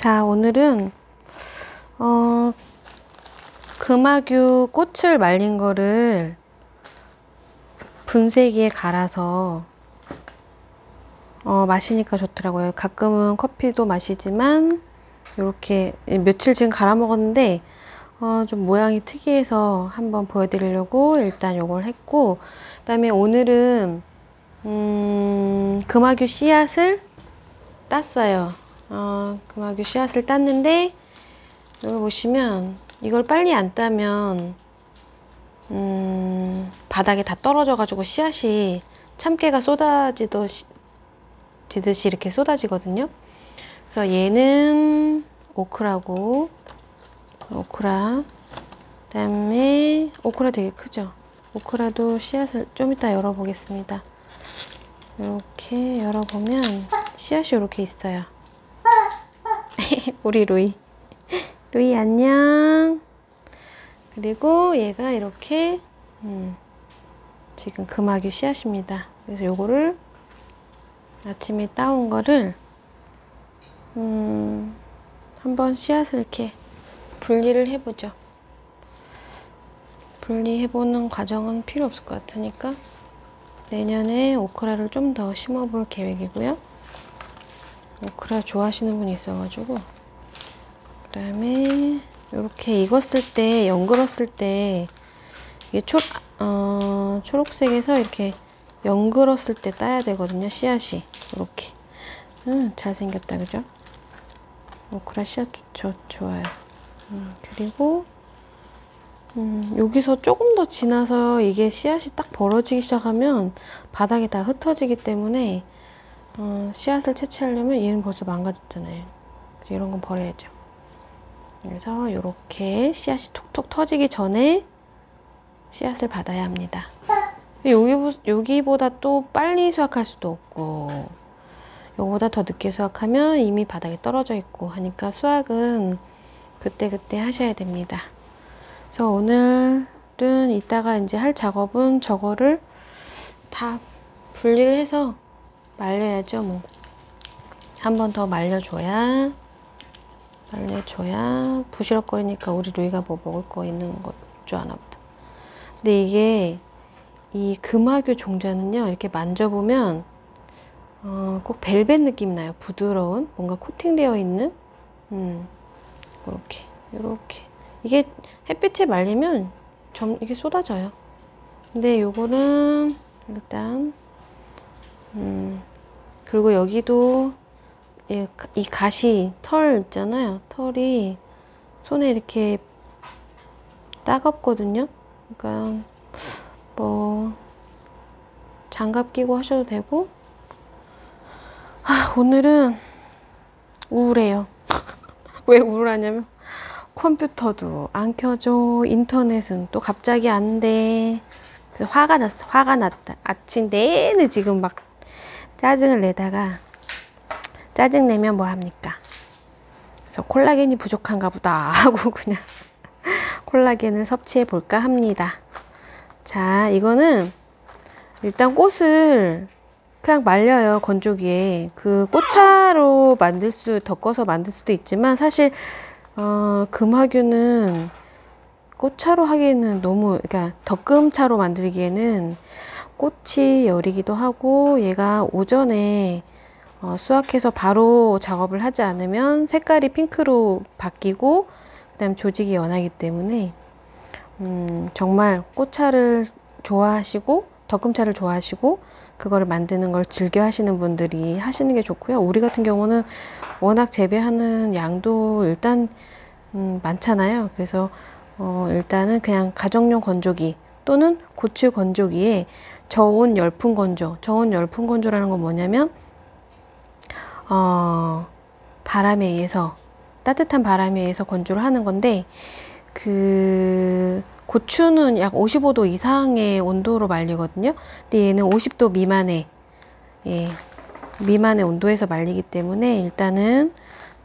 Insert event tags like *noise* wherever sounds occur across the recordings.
자, 오늘은 어, 금화규 꽃을 말린 거를 분쇄기에 갈아서 어, 마시니까 좋더라고요. 가끔은 커피도 마시지만 이렇게 며칠 지금 갈아 먹었는데 어, 좀 모양이 특이해서 한번 보여드리려고 일단 요걸 했고 그 다음에 오늘은 음, 금화규 씨앗을 땄어요. 어, 금화규 씨앗을 땄는데 여기 보시면 이걸 빨리 안 따면 음, 바닥에 다 떨어져 가지고 씨앗이 참깨가 쏟아지듯이 지듯이 이렇게 쏟아지거든요. 그래서 얘는 오크라고 오크라 그 다음에 오크라 되게 크죠. 오크라도 씨앗을 좀 이따 열어보겠습니다. 이렇게 열어보면 씨앗이 이렇게 있어요. *laughs* 우리 루이. 루이 안녕. 그리고 얘가 이렇게 음, 지금 금화규 씨앗입니다. 그래서 요거를 아침에 따온 거를 음, 한번 씨앗을 이렇게 분리를 해보죠. 분리해보는 과정은 필요 없을 것 같으니까 내년에 오크라를 좀 더 심어볼 계획이고요. 오크라 좋아하시는 분이 있어가지고 그 다음에 이렇게 익었을 때 연글었을 때 이게 초, 어, 초록색에서 이렇게 연글었을 때 따야 되거든요 씨앗이 이렇게 음, 잘 생겼다 그죠 오크라 씨앗 좋, 좋아요 음, 그리고 음, 여기서 조금 더 지나서 이게 씨앗이 딱 벌어지기 시작하면 바닥에 다 흩어지기 때문에 어, 씨앗을 채취하려면 얘는 벌써 망가졌잖아요. 이런 건 버려야죠. 그래서 이렇게 씨앗이 톡톡 터지기 전에 씨앗을 받아야 합니다. 여기, 여기보다 또 빨리 수확할 수도 없고 여기보다 더 늦게 수확하면 이미 바닥에 떨어져 있고 하니까 수확은 그때 그때 하셔야 됩니다. 그래서 오늘은 이따가 이제 할 작업은 저거를 다 분리를 해서 말려야죠, 뭐. 한 번 더 말려줘야, 말려줘야, 부시럭거리니까 우리 루이가 뭐 먹을 거 있는 것줄 아나 보다. 근데 이게, 이 금화교 종자는요, 이렇게 만져보면, 어, 꼭 벨벳 느낌 나요. 부드러운, 뭔가 코팅되어 있는, 음, 이렇게, 이렇게. 이게 햇빛에 말리면 점, 이게 쏟아져요. 근데 요거는, 일단, 음, 그리고 여기도 이 가시 털 있잖아요. 털이 손에 이렇게 따갑거든요. 그러니까 뭐 장갑 끼고 하셔도 되고 아 오늘은 우울해요. *laughs* 왜 우울하냐면 컴퓨터도 안 켜져 인터넷은 또 갑자기 안 돼. 화가 났어. 화가 났다. 아침 내내 지금 막 짜증을 내다가 짜증 내면 뭐 합니까? 그래서 콜라겐이 부족한가 보다 *laughs* 하고 그냥 콜라겐을 섭취해 볼까 합니다. 자, 이거는 일단 꽃을 그냥 말려요 건조기에 그 꽃차로 만들 수 덮어서 만들 수도 있지만 사실 어, 금화규는 꽃차로 하기에는 너무 그러니까 덕금차로 만들기에는 꽃이 여리기도 하고 얘가 오전에 어, 수확해서 바로 작업을 하지 않으면 색깔이 핑크로 바뀌고 그다음 조직이 연하기 때문에 음, 정말 꽃차를 좋아하시고 덕금차를 좋아하시고 그거를 만드는 걸 즐겨 하시는 분들이 하시는 게 좋고요. 우리 같은 경우는 워낙 재배하는 양도 일단 음, 많잖아요. 그래서 어, 일단은 그냥 가정용 건조기 또는 고추 건조기에 저온 열풍 건조. 저온 열풍 건조라는 건 뭐냐면 어, 바람에 의해서 따뜻한 바람에 의해서 건조를 하는 건데 그 고추는 약 55도 이상의 온도로 말리거든요. 근데 얘는 50도 미만의 예, 미만의 온도에서 말리기 때문에 일단은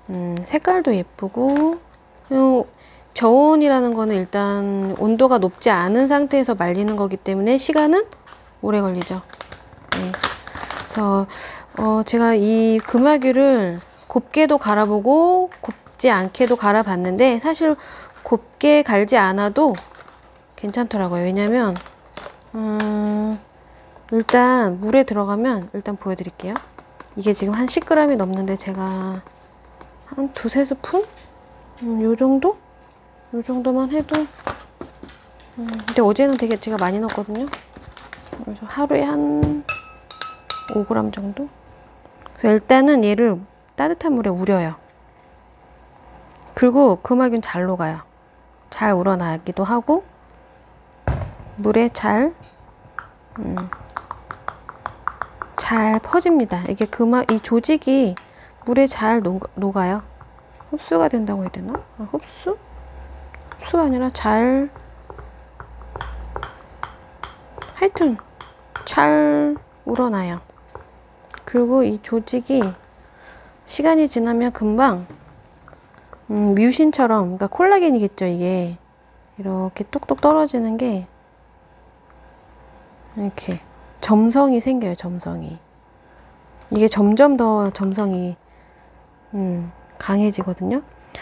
음, 색깔도 예쁘고 어, 저온이라는 거는 일단 온도가 높지 않은 상태에서 말리는 거기 때문에 시간은 오래 걸리죠. 네. 그래서 어, 제가 이 금화규를 곱게도 갈아보고 곱지 않게도 갈아봤는데 사실 곱게 갈지 않아도 괜찮더라고요. 왜냐면 음, 일단 물에 들어가면 일단 보여드릴게요. 이게 지금 한 10g이 넘는데 제가 한 두세 스푼? 음, 요 정도? 요 정도만 해도 음, 근데 어제는 되게 제가 많이 넣었거든요. 그래서 하루에 한 5g 정도? 그래서 일단은 얘를 따뜻한 물에 우려요. 그리고 금화균 잘 녹아요. 잘 우러나기도 하고 물에 잘 음, 잘 퍼집니다. 이게 금화 이 조직이 물에 잘 녹, 녹아요. 흡수가 된다고 해야 되나? 아, 흡수? 흡수가 아니라 잘 하여튼 잘 우러나요. 그리고 이 조직이 시간이 지나면 금방 음, 뮤신처럼 그러니까 콜라겐이겠죠 이게. 이렇게 뚝뚝 떨어지는 게 이렇게 점성이 생겨요 점성이. 이게 점점 더 점성이 음, 강해지거든요.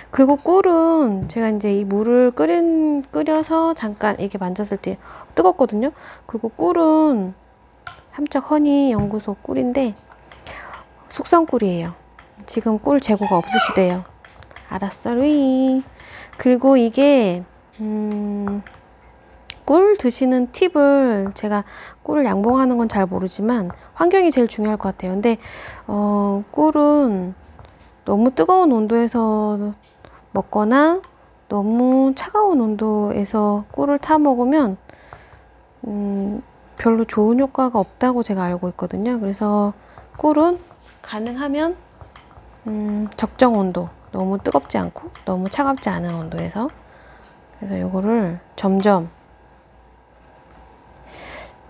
그리고 꿀은 제가 이제 이 물을 끓인 끓여서 잠깐 이렇게 만졌을 때 뜨겁거든요. 그리고 꿀은 삼척 허니 연구소 꿀인데 숙성 꿀이에요 지금 꿀 재고가 없으시대요 알았어, 루이. 그리고 이게, 음, 꿀 드시는 팁을 제가 꿀을 양봉하는 건 잘 모르지만 환경이 제일 중요할 것 같아요. 근데, 어, 꿀은 너무 뜨거운 온도에서 먹거나 너무 차가운 온도에서 꿀을 타 먹으면, 음, 별로 좋은 효과가 없다고 제가 알고 있거든요. 그래서 꿀은 가능하면, 음, 적정 온도. 너무 뜨겁지 않고 너무 차갑지 않은 온도에서. 그래서 이거를 점점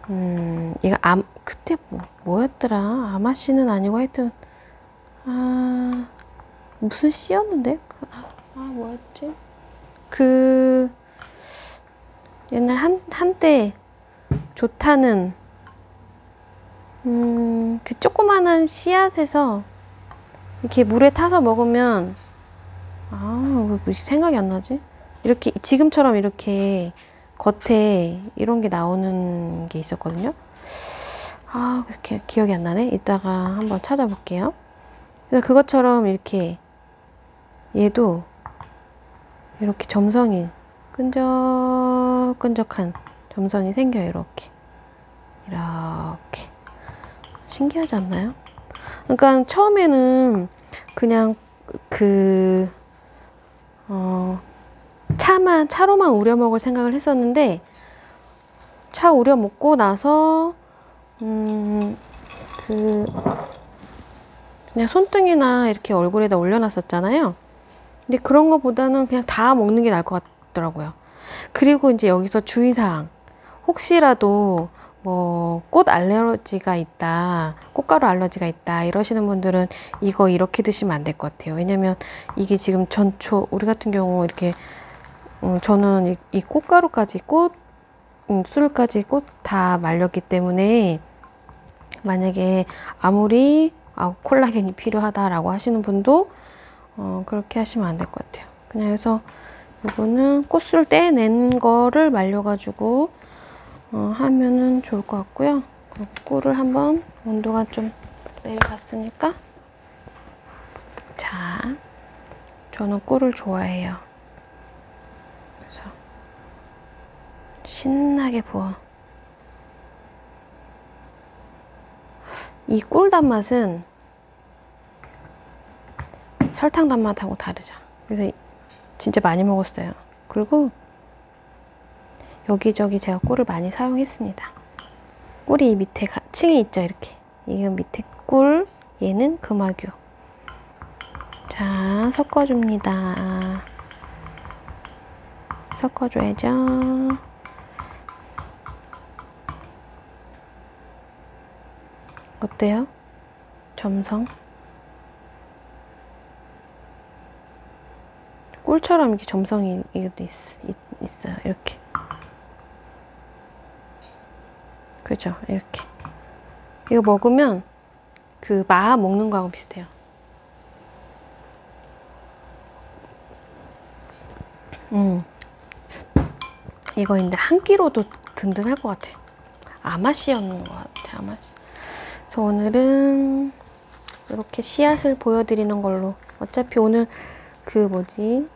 음 이거 암 그때 뭐 뭐였더라? 아마씨는 아니고 하여튼 아 무슨 씨였는데? 그, 아, 아 뭐였지? 그 옛날 한 한때 좋다는 음 그 조그만한 씨앗에서 이렇게 물에 타서 먹으면 아, 왜 생각이 안 나지? 이렇게, 지금처럼 이렇게 겉에 이런 게 나오는 게 있었거든요. 아, 기, 기억이 안 나네. 이따가 한번 찾아볼게요. 그래서 그것처럼 이렇게 얘도 이렇게 점성이 끈적끈적한 점선이 생겨요. 이렇게. 이렇게. 신기하지 않나요? 그러니까 처음에는 그냥 그 어, 차만 차로만 우려 먹을 생각을 했었는데 차 우려 먹고 나서 음, 그 그냥 손등이나 이렇게 얼굴에다 올려놨었잖아요. 근데 그런 거보다는 그냥 다 먹는 게 나을 것 같더라고요. 그리고 이제 여기서 주의사항. 혹시라도 뭐 꽃 알러지가 있다, 꽃가루 알러지가 있다 이러시는 분들은 이거 이렇게 드시면 안 될 것 같아요. 왜냐면 이게 지금 전초 우리 같은 경우 이렇게 음, 저는 이, 이, 꽃가루까지 꽃 음, 술까지 꽃 다 말렸기 때문에 만약에 아무리 아, 콜라겐이 필요하다라고 하시는 분도 어, 그렇게 하시면 안 될 것 같아요. 그냥 해서 이거는 꽃술 떼낸 거를 말려가지고 어, 하면은 좋을 것 같고요. 꿀을 한번 온도가 좀 내려갔으니까 자, 저는 꿀을 좋아해요. 그래서 신나게 부어. 이 꿀 단맛은 설탕 단맛하고 다르죠. 그래서 진짜 많이 먹었어요. 그리고 여기저기 제가 꿀을 많이 사용했습니다. 꿀이 밑에 층이 있죠, 이렇게. 이게 밑에 꿀, 얘는 금화규. 자, 섞어줍니다. 섞어줘야죠. 어때요? 점성? 꿀처럼 이렇게 점성이 있, 있, 있어요. 이렇게. 그죠? 이렇게. 이거 먹으면 그 마 먹는 거하고 비슷해요. 음. 이거 근데 한 끼로도 든든할 것 같아. 아마씨였는 것 같아, 아마씨. 그래서 오늘은 이렇게 씨앗을 보여드리는 걸로. 어차피 오늘 그 뭐지?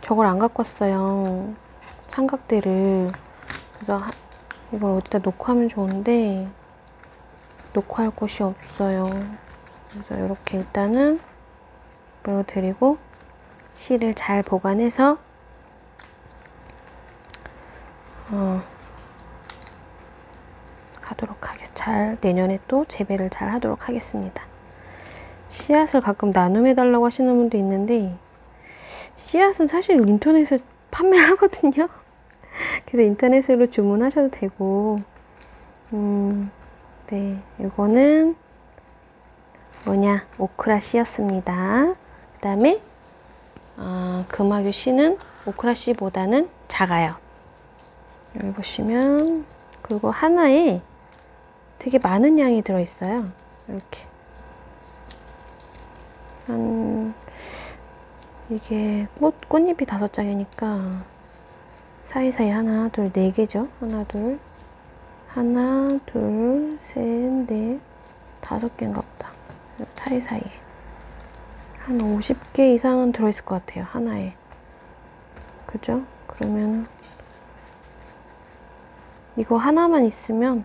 저걸 안 갖고 왔어요. 삼각대를. 그래서 이걸 어디다 놓고 하면 좋은데 놓고 할 곳이 없어요. 그래서 이렇게 일단은 보여드리고 씨를 잘 보관해서 어, 하도록 하겠 잘 내년에 또 재배를 잘 하도록 하겠습니다. 씨앗을 가끔 나눔해 달라고 하시는 분도 있는데 씨앗은 사실 인터넷에 판매를 하거든요. 그래서 인터넷으로 주문하셔도 되고 음, 네, 이거는 뭐냐 오크라 씨였습니다. 그 다음에 어, 금화교 씨는 오크라 씨보다는 작아요. 여기 보시면 그리고 하나에 되게 많은 양이 들어있어요. 이렇게 한 이게 꽃, 꽃잎이 다섯 장이니까 사이사이 하나, 둘, 네 개죠. 하나, 둘, 하나, 둘, 셋, 넷, 다섯 개인가 보다. 사이사이에. 한 50개 이상은 들어있을 것 같아요. 하나에. 그죠? 그러면 이거 하나만 있으면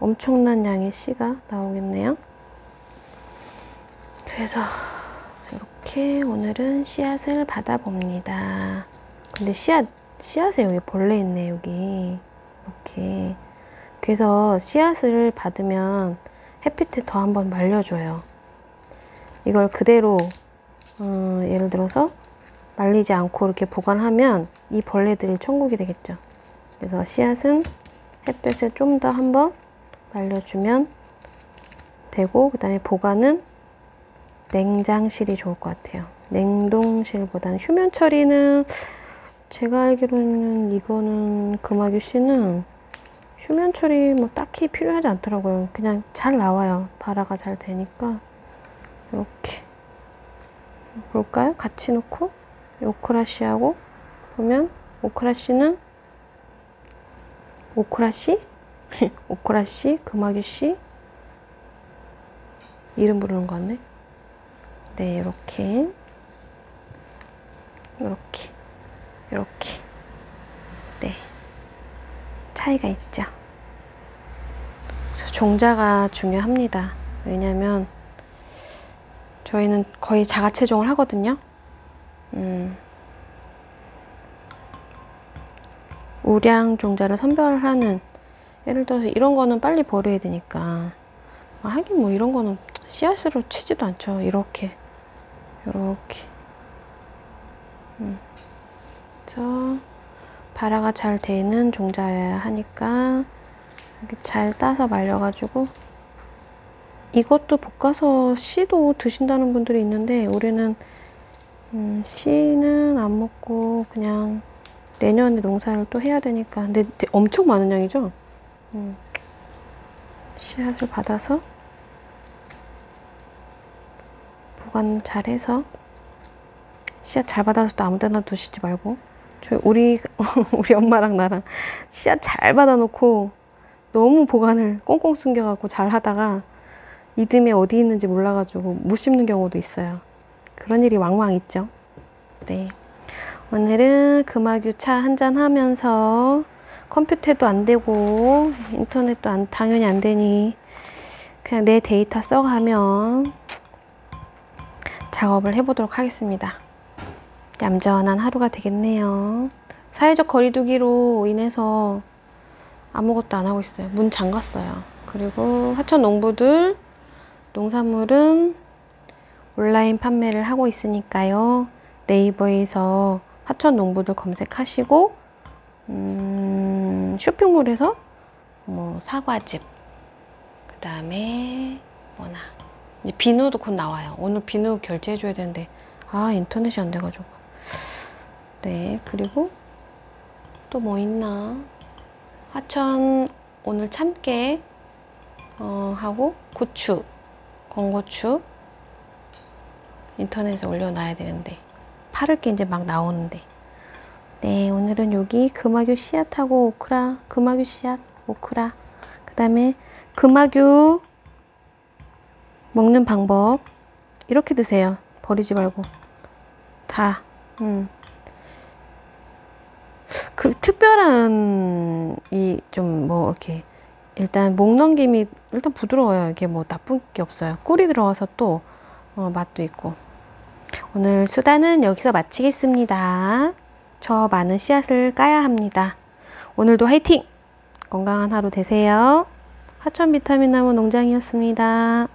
엄청난 양의 씨가 나오겠네요. 그래서 이렇게 오늘은 씨앗을 받아봅니다. 근데 씨앗, 씨앗에 여기 벌레 있네, 여기. 이렇게. 그래서 씨앗을 받으면 햇빛에 더 한번 말려줘요. 이걸 그대로, 어, 예를 들어서 말리지 않고 이렇게 보관하면 이 벌레들이 천국이 되겠죠. 그래서 씨앗은 햇볕에 좀 더 한번 말려주면 되고, 그 다음에 보관은 냉장실이 좋을 것 같아요. 냉동실보다는 휴면 처리는 제가 알기로는 이거는 금화규 씨는 휴면 처리 뭐 딱히 필요하지 않더라고요. 그냥 잘 나와요. 발화가 잘 되니까 이렇게 볼까요? 같이 놓고 오크라 씨하고 보면 오크라 씨는 오크라 씨, *laughs* 오크라 씨, 금화규 씨 이름 부르는 거 같네. 네, 이렇게 이렇게 이렇게 네 차이가 있죠. 그래서 종자가 중요합니다. 왜냐면 저희는 거의 자가 체종을 하거든요. 음, 우량 종자를 선별하는 예를 들어서 이런 거는 빨리 버려야 되니까 아, 하긴 뭐 이런 거는 씨앗으로 치지도 않죠. 이렇게 이렇게 음. 그래서 발화가 잘 되는 종자여야 하니까 이렇게 잘 따서 말려가지고 이것도 볶아서 씨도 드신다는 분들이 있는데 올해는 음, 씨는 안 먹고 그냥 내년에 농사를 또 해야 되니까 근데 엄청 많은 양이죠? 음. 씨앗을 받아서 보관 잘해서 씨앗 잘 받아서 또 아무 데나 두시지 말고 저 우리 *laughs* 우리 엄마랑 나랑 씨앗 잘 받아놓고 너무 보관을 꽁꽁 숨겨갖고 잘 하다가 이듬해 어디 있는지 몰라가지고 못 심는 경우도 있어요. 그런 일이 왕왕 있죠. 네. 오늘은 금화규 차 한잔 하면서 컴퓨터도 안 되고 인터넷도 안, 당연히 안 되니 그냥 내 데이터 써가면 작업을 해보도록 하겠습니다. 얌전한 하루가 되겠네요. 사회적 거리두기로 인해서 아무것도 안 하고 있어요. 문 잠갔어요. 그리고 하천 농부들 농산물은 온라인 판매를 하고 있으니까요. 네이버에서 하천 농부들 검색하시고 음, 쇼핑몰에서 뭐 사과즙 그 다음에 뭐나 이제 비누도 곧 나와요. 오늘 비누 결제해줘야 되는데 아 인터넷이 안 돼가지고 네 그리고 또 뭐 있나 하천 오늘 참깨 어, 하고 고추 건고추 인터넷에 올려놔야 되는데 파를 게 이제 막 나오는데 네, 오늘은 여기 금화교 씨앗하고 오크라, 금화교 씨앗, 오크라. 그 다음에 금화교 먹는 방법. 이렇게 드세요. 버리지 말고. 다. 음. 그 특별한 이좀 뭐 이렇게 일단 목 넘김이 일단 부드러워요. 이게 뭐 나쁜 게 없어요. 꿀이 들어가서 또 어, 맛도 있고. 오늘 수다는 여기서 마치겠습니다. 저 많은 씨앗을 까야 합니다. 오늘도 화이팅! 건강한 하루 되세요. 하천 비타민 나무 농장이었습니다.